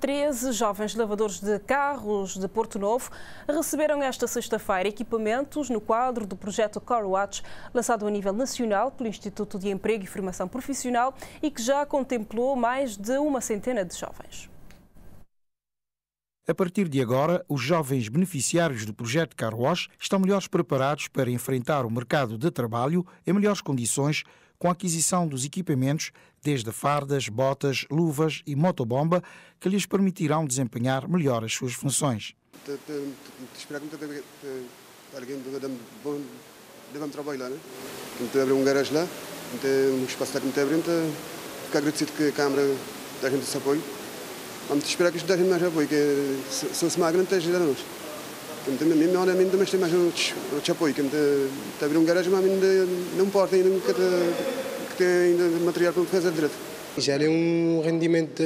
13 jovens lavadores de carros de Porto Novo receberam esta sexta-feira equipamentos no quadro do projeto CoreWatch, lançado a nível nacional pelo Instituto de Emprego e Formação Profissional e que já contemplou mais de uma centena de jovens. A partir de agora, os jovens beneficiários do projeto Carwash estão melhores preparados para enfrentar o mercado de trabalho em melhores condições com a aquisição dos equipamentos, desde fardas, botas, luvas e motobomba, que lhes permitirão desempenhar melhor as suas funções. Né? ficar agradecido que a Câmara da gente esse apoio. Vamos esperar que isto dê mais apoio, que se se magra não ajuda a nós. Mesmo não é mas tem mais outro apoio, que está abrir um garagem, mas não pode ainda que tem ainda material para fazer direito. Já é um rendimento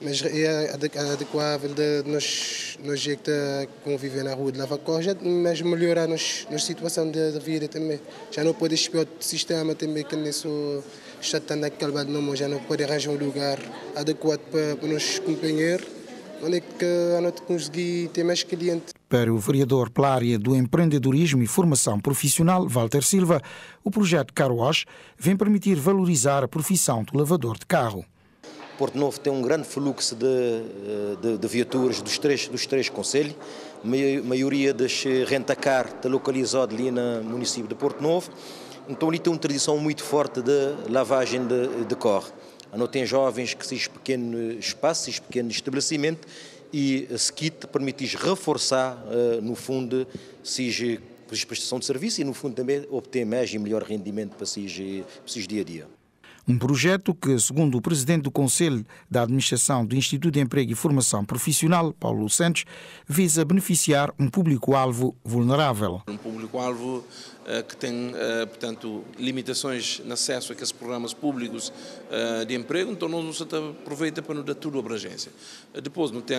mas é adequável de nós nós que está conviver na rua de Lava Corja, mas melhorar nos nossa situação de, de, vida também. Já não pode esperar o sistema também que nisso está tendo aquele não já não pode arranjar um lugar adequado para, para os companheiros onde é que a não conseguir ter mais clientes. Para o vereador pela área do empreendedorismo e formação profissional, Walter Silva, o projeto Carwash vem permitir valorizar a profissão do lavador de carro. Porto Novo tem um grande fluxo de, de, de viaturas dos três, dos três conselhos, a maioria das rentacar está localizado ali no município de Porto Novo, então ali tem uma tradição muito forte de lavagem de, de corre. Não tem jovens que se pequeno espaço, se pequeno estabelecimento e se quite permite reforçar, eh, no fundo, se prestação de serviço e, no fundo, também obter mais e melhor rendimento para si dia a dia. Um projeto que, segundo o presidente do Conselho da Administração do Instituto de Emprego e Formação Profissional, Paulo Santos, visa beneficiar um público-alvo vulnerável. Um público-alvo uh, que tem, uh, portanto, limitações no acesso a aqueles programas públicos uh, de emprego, então não se aproveita para nos dar tudo a abrangência. depois, não tem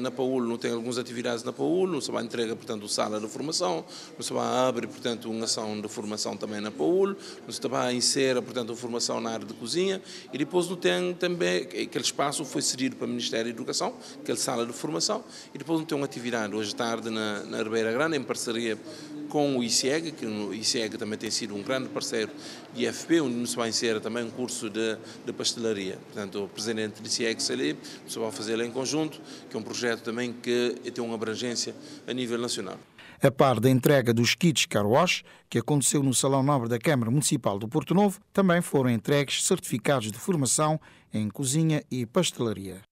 na PAUL, não tem algumas atividades na PAUL, não se vai entrega, portanto, sala de formação, não se vai abrir, portanto, uma ação de formação também na PAUL, não se vai inserir, portanto, formação na área de cozinha e depois não tem também aquele espaço foi cedido para o Ministério da Educação, aquela sala de formação e depois não tem uma atividade hoje tarde na, na Ribeira Grande em parceria com o ICEG, que o ICEG também tem sido um grande parceiro de IFP, onde se vai inserir também um curso de, de pastelaria. Portanto, o presidente do ICEG se vai fazer em conjunto, que é um projeto também que tem uma abrangência a nível nacional. A par da entrega dos kits Carwash, que aconteceu no Salão Nobre da Câmara Municipal do Porto Novo, também foram entregues certificados de formação em cozinha e pastelaria.